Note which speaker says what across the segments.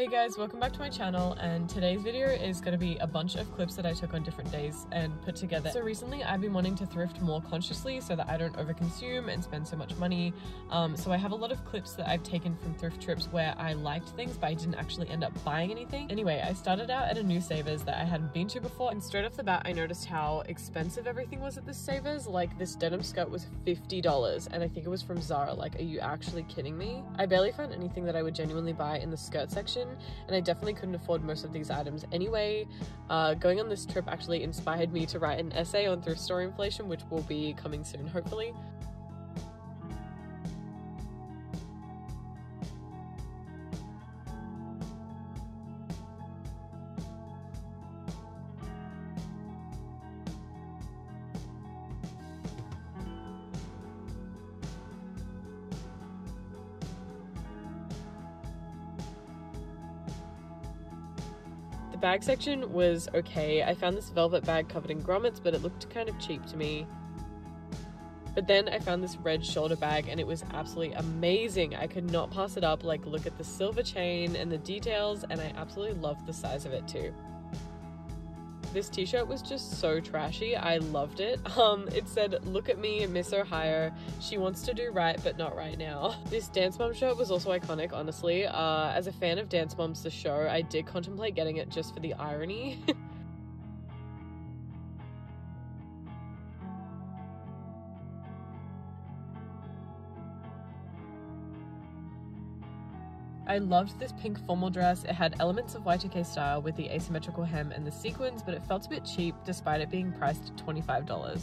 Speaker 1: Hey guys, welcome back to my channel and today's video is going to be a bunch of clips that I took on different days and put together. So recently I've been wanting to thrift more consciously so that I don't overconsume and spend so much money. Um, so I have a lot of clips that I've taken from thrift trips where I liked things but I didn't actually end up buying anything. Anyway, I started out at a new Savers that I hadn't been to before and straight off the bat I noticed how expensive everything was at this Savers. Like this denim skirt was $50 and I think it was from Zara. Like are you actually kidding me? I barely found anything that I would genuinely buy in the skirt section and I definitely couldn't afford most of these items anyway. Uh, going on this trip actually inspired me to write an essay on thrift store inflation, which will be coming soon, hopefully. Bag section was okay. I found this velvet bag covered in grommets, but it looked kind of cheap to me. But then I found this red shoulder bag and it was absolutely amazing. I could not pass it up. Like, look at the silver chain and the details, and I absolutely loved the size of it too. This t-shirt was just so trashy. I loved it. Um, it said, look at me, Miss Ohio. She wants to do right, but not right now. This Dance Mom shirt was also iconic, honestly. Uh, as a fan of Dance Moms, the show, I did contemplate getting it just for the irony. I loved this pink formal dress. It had elements of Y2K style with the asymmetrical hem and the sequins, but it felt a bit cheap despite it being priced $25.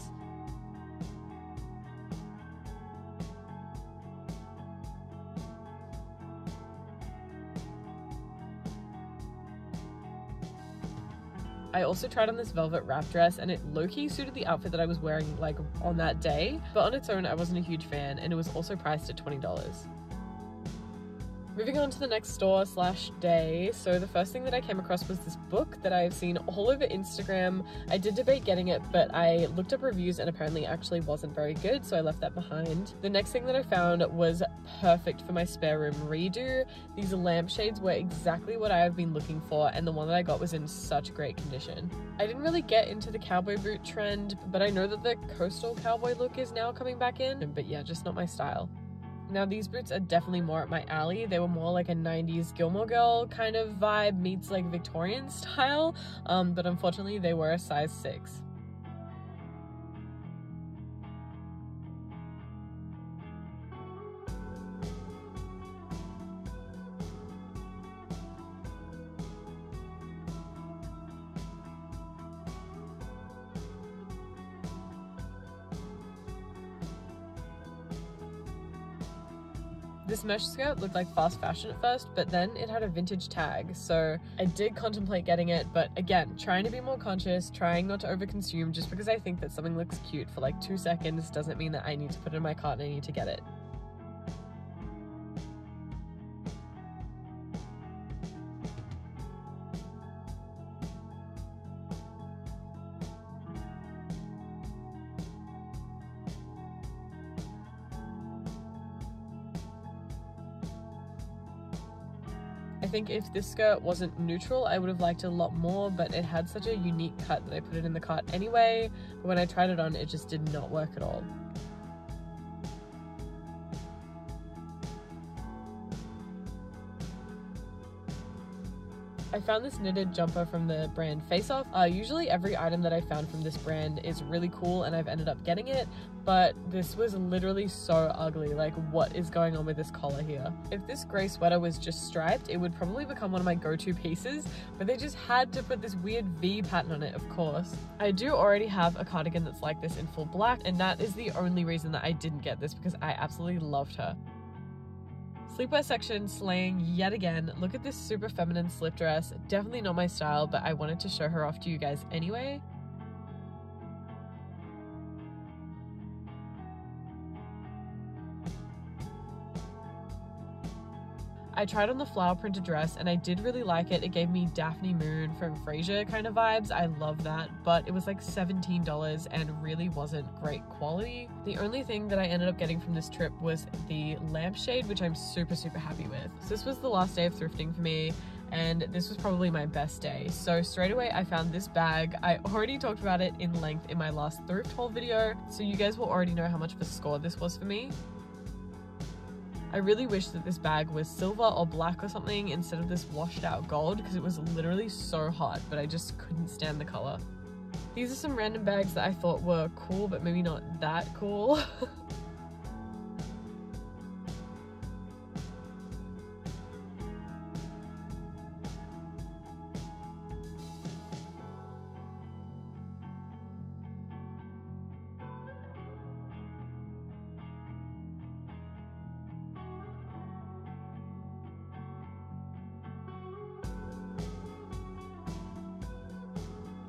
Speaker 1: I also tried on this velvet wrap dress and it low-key suited the outfit that I was wearing like on that day, but on its own I wasn't a huge fan and it was also priced at $20. Moving on to the next store slash day. So the first thing that I came across was this book that I've seen all over Instagram. I did debate getting it, but I looked up reviews and apparently actually wasn't very good, so I left that behind. The next thing that I found was perfect for my spare room redo. These lampshades were exactly what I have been looking for, and the one that I got was in such great condition. I didn't really get into the cowboy boot trend, but I know that the coastal cowboy look is now coming back in, but yeah, just not my style. Now these boots are definitely more up my alley. They were more like a 90s Gilmore Girl kind of vibe meets like Victorian style, um, but unfortunately they were a size 6. This mesh skirt looked like fast fashion at first, but then it had a vintage tag, so I did contemplate getting it, but again, trying to be more conscious, trying not to overconsume just because I think that something looks cute for like two seconds doesn't mean that I need to put it in my cart and I need to get it. I think if this skirt wasn't neutral, I would have liked it a lot more, but it had such a unique cut that I put it in the cart anyway. But when I tried it on, it just did not work at all. I found this knitted jumper from the brand Face Off. Uh, usually every item that I found from this brand is really cool and I've ended up getting it, but this was literally so ugly. Like what is going on with this collar here? If this gray sweater was just striped, it would probably become one of my go-to pieces, but they just had to put this weird V pattern on it, of course. I do already have a cardigan that's like this in full black, and that is the only reason that I didn't get this because I absolutely loved her. Sleepwear section slaying yet again. Look at this super feminine slip dress. Definitely not my style, but I wanted to show her off to you guys anyway. I tried on the flower printed dress and I did really like it. It gave me Daphne Moon from Frasier kind of vibes. I love that, but it was like $17 and really wasn't great quality. The only thing that I ended up getting from this trip was the lampshade, which I'm super, super happy with. So this was the last day of thrifting for me. and this was probably my best day. So straight away I found this bag. I already talked about it in length in my last thrift haul video, so you guys will already know how much of a score this was for me. I really wish that this bag was silver or black or something instead of this washed out gold because it was literally so hot, but I just couldn't stand the color. These are some random bags that I thought were cool, but maybe not that cool.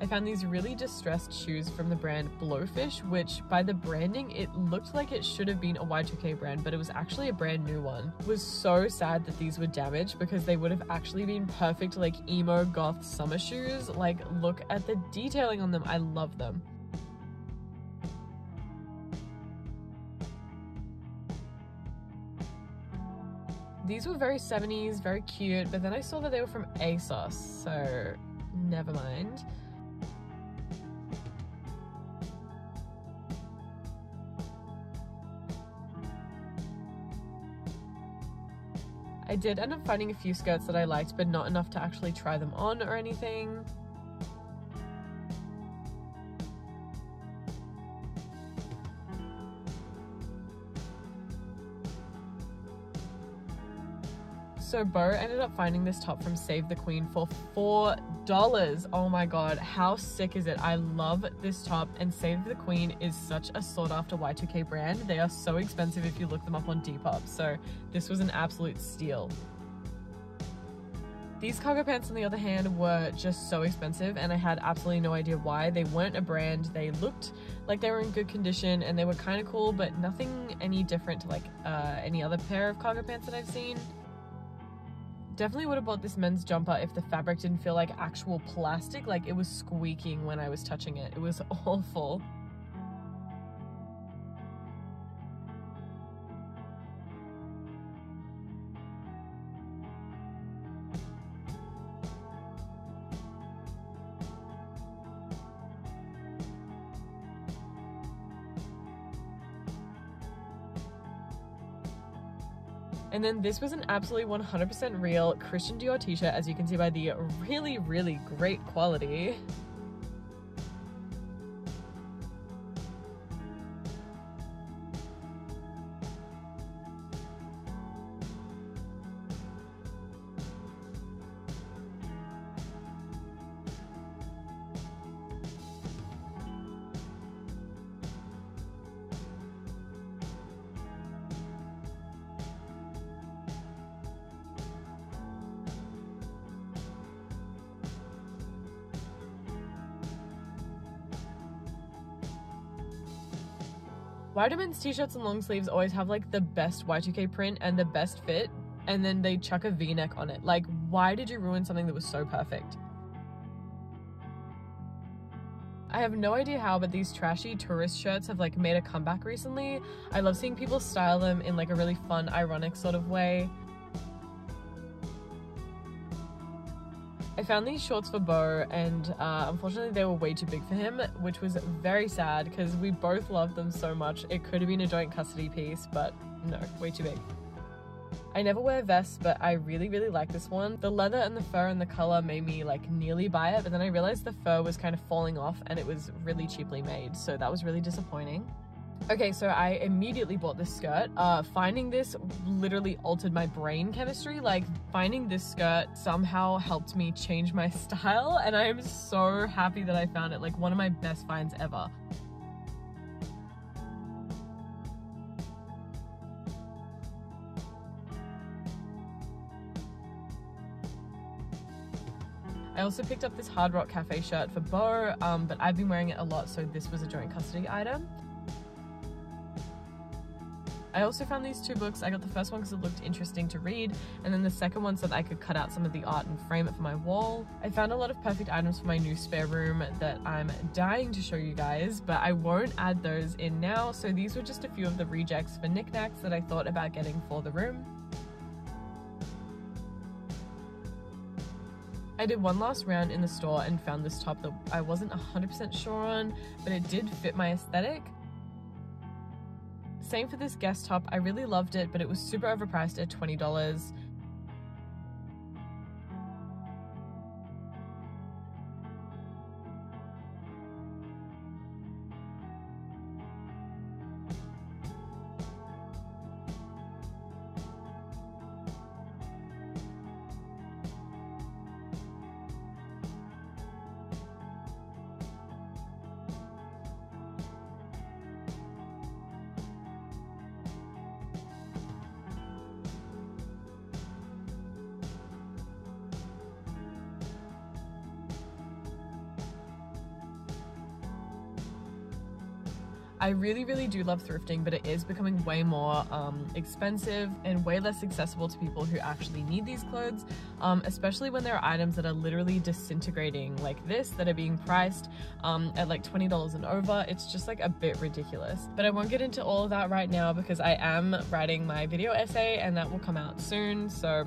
Speaker 1: found these really distressed shoes from the brand Blowfish, which by the branding, it looked like it should have been a Y2K brand, but it was actually a brand new one. It was so sad that these were damaged because they would have actually been perfect like emo goth summer shoes. Like look at the detailing on them. I love them. These were very 70s, very cute, but then I saw that they were from ASOS, so never mind. I did end up finding a few skirts that I liked, but not enough to actually try them on or anything. So Bo ended up finding this top from Save the Queen for $4. Oh my god, how sick is it? I love this top and Save the Queen is such a sought after Y2K brand. They are so expensive if you look them up on Depop, so this was an absolute steal. These cargo pants, on the other hand, were just so expensive and I had absolutely no idea why. They weren't a brand, they looked like they were in good condition and they were kind of cool, but nothing any different to like uh, any other pair of cargo pants that I've seen. Definitely would have bought this men's jumper if the fabric didn't feel like actual plastic, like it was squeaking when I was touching it. It was awful. And then this was an absolutely 100% real Christian Dior t-shirt as you can see by the really, really great quality. Y2Men's t-shirts and long sleeves always have like the best Y2K print and the best fit and then they chuck a v-neck on it. Like why did you ruin something that was so perfect? I have no idea how, but these trashy tourist shirts have like made a comeback recently. I love seeing people style them in like a really fun, ironic sort of way. I found these shorts for Bo and uh, unfortunately they were way too big for him, which was very sad because we both loved them so much. It could have been a joint custody piece, but no, way too big. I never wear vests, but I really, really like this one. The leather and the fur and the color made me like nearly buy it, but then I realized the fur was kind of falling off and it was really cheaply made, so that was really disappointing. Okay, so I immediately bought this skirt. Uh, finding this literally altered my brain chemistry. Like, finding this skirt somehow helped me change my style, and I am so happy that I found it. Like, one of my best finds ever. I also picked up this Hard Rock Cafe shirt for Bo, um, but I've been wearing it a lot, so this was a joint custody item. I also found these two books. I got the first one because it looked interesting to read, and then the second one so that I could cut out some of the art and frame it for my wall. I found a lot of perfect items for my new spare room that I'm dying to show you guys, but I won't add those in now, so these were just a few of the rejects for knickknacks that I thought about getting for the room. I did one last round in the store and found this top that I wasn't 100% sure on, but it did fit my aesthetic. Same for this Guess top, I really loved it, but it was super overpriced at $20. I really, really do love thrifting, but it is becoming way more um, expensive and way less accessible to people who actually need these clothes, um, especially when there are items that are literally disintegrating like this that are being priced um, at like $20 and over. It's just like a bit ridiculous. But I won't get into all of that right now because I am writing my video essay and that will come out soon. So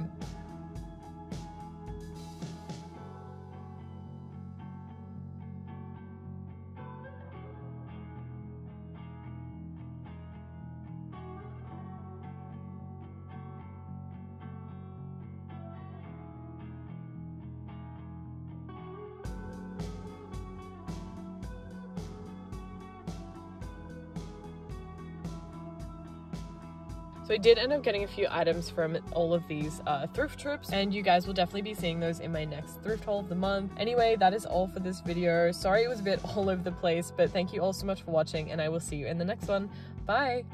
Speaker 1: So I did end up getting a few items from all of these uh, thrift trips and you guys will definitely be seeing those in my next thrift haul of the month. Anyway, that is all for this video. Sorry it was a bit all over the place, but thank you all so much for watching and I will see you in the next one. Bye!